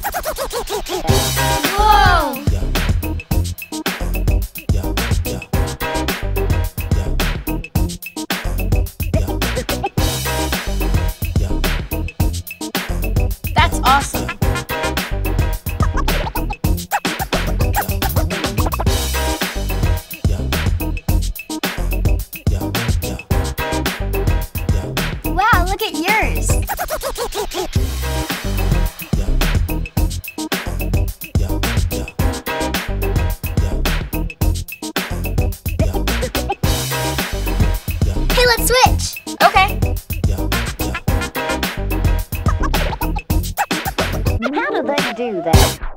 Whoa! That's awesome. Wow, look at yours. Let's switch. Okay. How do they do that?